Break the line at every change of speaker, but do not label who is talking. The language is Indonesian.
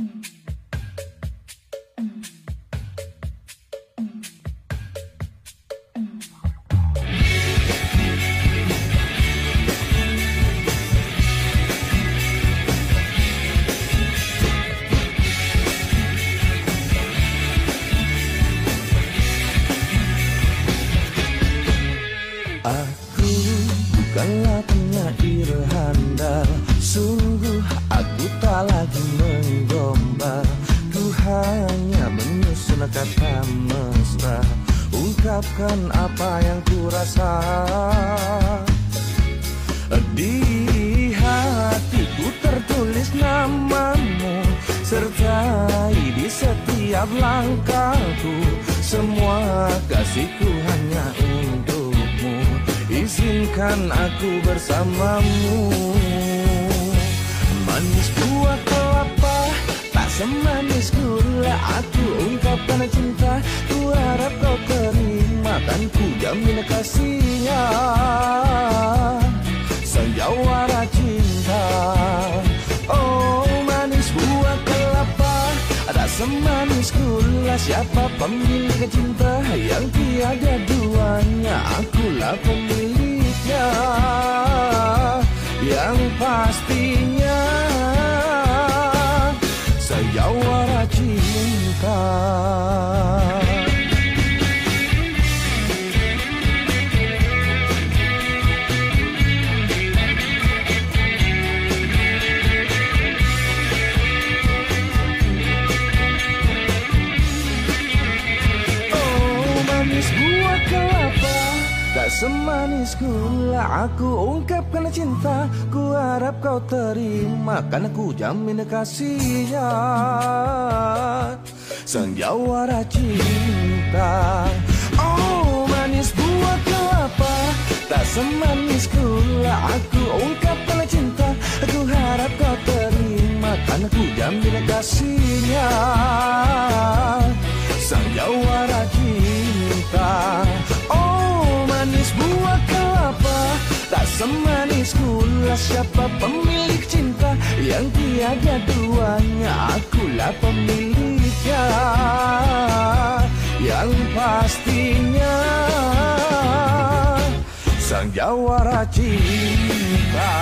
Aku bukanlah penyair hanya menyusun kata mesra. Ungkapkan apa yang ku rasa Di hatiku tertulis namamu. Sertai di setiap langkahku. Semua kasihku hanya untukmu. Izinkan aku bersamamu. Manis buah semanis gula Aku ungkapkan cinta Ku harap kau terima Kan ku jamin kasihnya. Senjawara cinta Oh manis buah kelapa. Ada semanis gula Siapa pemilik cinta? Yang tiada duanya Akulah pemiliknya Semanis gula. Aku ungkapkan cinta Ku harap kau terima. Karena ku jamin kasihnya Senjawara cinta. Oh manis buah kelapa. Tak semanis gula. Aku ungkapkan cinta Aku harap kau terima. Karena ku jamin kasihnya Sang jawara cinta gula Siapa pemilik cinta? Yang tiada duanya Akulah pemiliknya. Yang pastinya Sang jawara cinta